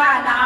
abana